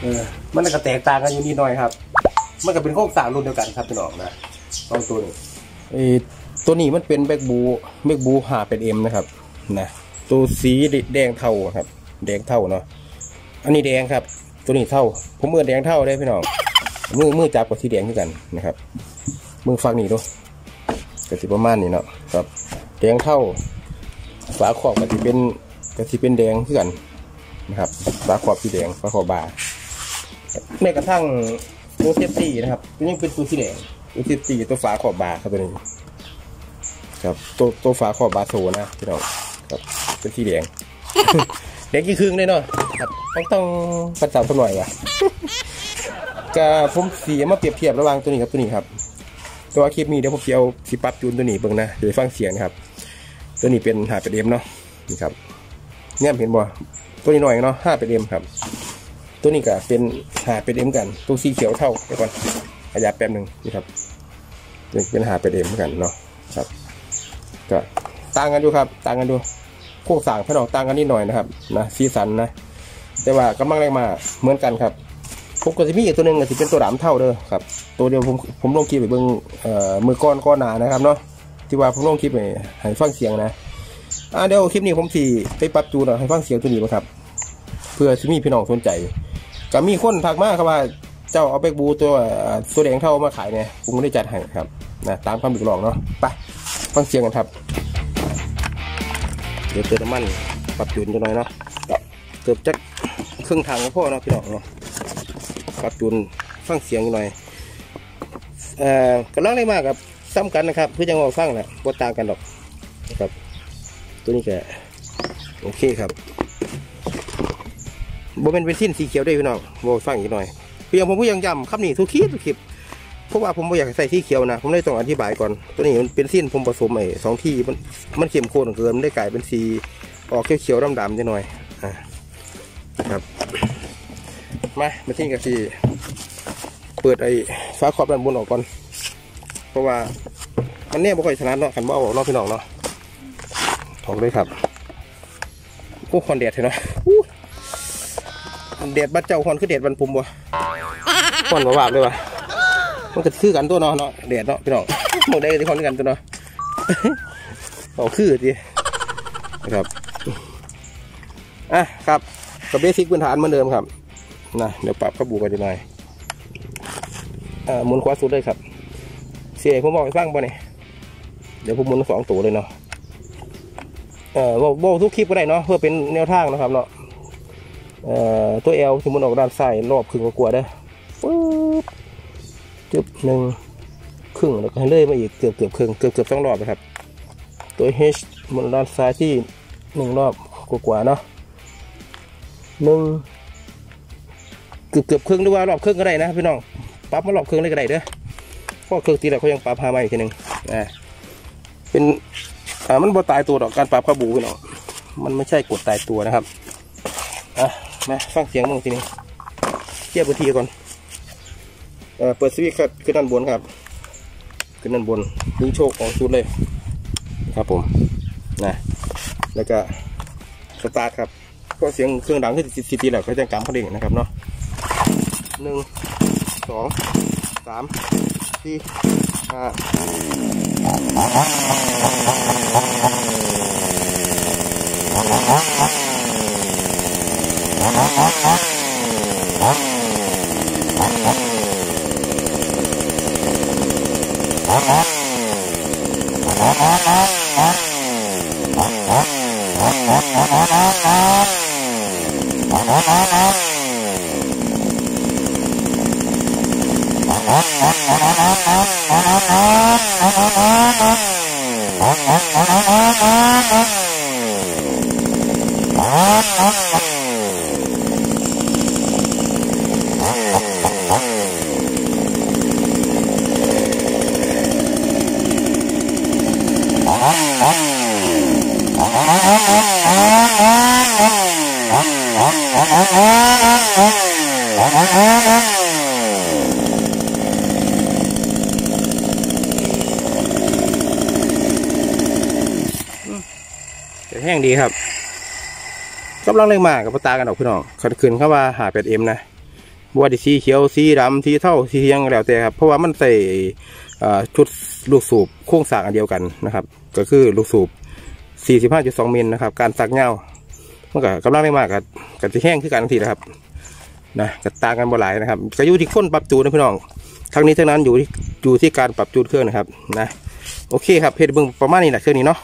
เออมันก็แตกต่างกันอยู่นิดหน่อยครับ มันก็เป็นโครงสร้างรุ่นเดียวกันครับพี่น้องนะลองตัวนี้เอตัวนี้มันเป็นแบกบูแบกบูหาเป็นเอ็มนะครับนะตัวสีแดงเท่าครับ แดงเท่าเนาะอันนี้แดงครับ ตัวนี้เท่าผมเมือแดงเท่าได้พี่น้อง มือมือจับกับสีแดงเหมือนกันนะครับมือฟังนี่ดูก็สิประมาณนี้เนาะครับแดงเท่าฝาขอบก็สิเป็นก็สิเป็นแดงคือกันนะครับฝาครอบสีแดงฝาครอบบาร์แม้กระทั่งตัว safety นะครับยังเป็นตัวสีแดงตัว safety ตัวฝาครอบบาร์ครับตัวนี้ครับตัวตัวฝาครอบบาร์โซ่นะพี่น้องครับเป็นสีแดงแดงกี่ครึ่งเลยเนาะครับต้องต้องประจับสักหน่อยว่ะ ก็ผมสีมาเปรียบเทียบระหว่างตัวนี้กับตัวนี้ครับ ตัวคลิปนี้เดี๋ยวผมจะเอาสิปรับจูนตัวนี้เบิ่งนะเดี๋ยวฟังเสียงนะครับ ตัวนี้เป็นห้าแปด M เนาะนี่ครับเนี่ยเห็นบ่ตัวนี้หน่อยเนาะห้าแปด M ครับ ตัวนี้ก็เป็นห้าแปด M กัน ตัวสีเขียวเทาเดี๋ยวก่อนขยับแป๊บหนึ่งนี่ครับเป็นห้าแปด M กันเนาะครับก็ต่างกันอยู่ครับ ต่างกันดูโครงสร้างพี่น้องต่างกันนิดหน่อยนะครับนะสีสันนะ แต่ว่ากำลังแรงมาเหมือนกันครับ ผมก็จะมีอีกตัวหนึ่งก็จะเป็นตัวดำเทาเด้อครับตัวเดียวผมผมลงคลิปไปเบิ่งเอ่อมือก้อนก้อนหนานะครับเนาะที่ว่าผมลงคลิปไปให้ฟังเสียงนะอ่าเดี๋ยวคลิปนี้ผมสีไปปรับจูนอาให้ฟังเสียงตัวนี้มาครับ เพื่อที่มีพี่น้องสนใจก็มีคนทักมากครับว่าเจ้าเอาเบกบูตัวตัวแดงเท่ามาขายเนี่ยผมไม่ได้จัดให้ครับนะตามคำบิกลองเนาะไปฟังเสียงกันครับ เดี๋ยวเติมน้ำมันปรับจูนกันหน่อยเนาะเกือบจะครึ่งทางก็พอเนาะพี่น้องเนาะ ปรับจูนฟังเสียงหน่อยเอ่อกำลังได้มากครับซ้ำกันนะครับ เพื่อจะมาฟังแหละบ่ต่างกันหรอกนะครับ ตัวนี้ก็โอเคครับโบเป็นเป็นสิ้นสีเขียวได้พี่น้องโบฟังอีกหน่อยเพียงผมพูดยังย้ำคำนี้ทุกคลิปทุกคลิปเพราะว่าผมไม่อยากใส่สีเขียวนะ ผมเลยต้องอธิบายก่อน ตัวนี้มันเป็นสิ้นผมผสมไอ้สองที่มันมันเข้มข้นเกินได้กลายเป็นสีออกเขียวๆดำๆนิดหน่อยอ่า มามาที่กับสีเปิดไอ้ฟ้าขอบด้านบนออกก่อน เพราะว่ามันเนี่ยบ่ค่อยชนะเนาะขันบ่เอาออกเนอกพี่น้องเนาะออกเลยครับกูคอนเดดเนาะอู้เดดบัดเจ้าคอนคือเดดบันปุ่มบ่คอนบ่วาบเลยวะมันก็คือกันตัวเนาะเนาะเดดเนาะพี่น้องมองได้ที่คอนกันตัวเนาะเอาคือดินะครับอะครับกับเบสิกพื้นฐานเหมือนเดิมครับ นะเดี๋ยวปรับข้าบูกันดีหน่อยอ่าหมุนขวาสุดเลยครับ เสียผมบอกให้ฟังป่ะเนี่ยเดี๋ยวผมหมุนสองตัวเลยเนาะเอ่อบอกบอกทุกคลิปก็ได้เนาะเพื่อเป็นแนวทางนะครับเนาะเอ่อตัวเอลที่มันออกด้านซ้ายรอบครึ่งกว่าเด้อปึ๊บจุ๊บหนึ่งครึ่งแล้วก็เลื่อยมาอีกเกือบเกือบครึ่งเกือบเกือบสองรอบนะครับ ตัว H มันด้านซ้ายที่หนึ่งรอบกว่าๆเนาะหนึ่ง เกือบเกือบครึ่งหรือว่ารอบครึ่งก็ได้นะพี่น้องปรับมารอบครึ่งเลยก็ได้เด้อเพราะเครื่องตีแล้วเขายังปรับพามาอีกทีหนึ่งอ่าเป็นอ่ามันบ่ตายตัวดอกการปรับขาบูพี่น้องมันไม่ใช่กดตายตัวนะครับอะมาฟังเสียงมึงทีนี้เทียบกันทีก่อนเอ่อเปิดสวิตช์ครับขึ้นด้านบนครับขึ้นด้านบนยิงโชคของชุดเลย ครับผมนะแล้วก็สตาร์ทครับก็เสียงเครื่องดังที่สิตีแหละเขาจะกำเขาเด้งนะครับเนาะ หนึ่งสองสามสี่ห้าอ๋อ Oh, แห้งดีครับกำลังแรงมากกับปตากันออกพี่น้องขันคืนเข้าว่าหาเป็ดเอ็มนะบัวดิสีเขียวสีดำสีเท่าสีเทียงแล้วแต่ครับ เพราะว่ามันใส่ชุดลูกสูบโครงสางอันเดียวกันนะครับ ก็คือลูกสูบ 45.2มิลนะครับ การสักเงามันก็กำลังได้มากกับกับที่แห้งคือการทีนะครับนะก็ต่ากันบ่หลายนะครับก็อยู่ที่คนปรับจูนนะพี่น้องทั้งนี้ทั้งนั้นอยู่ที่อยู่ที่การปรับจูนเครื่องนะครับนะโอเคครับเพจเบิ่งประมาณนี้แหละเครื่องนี้เนาะ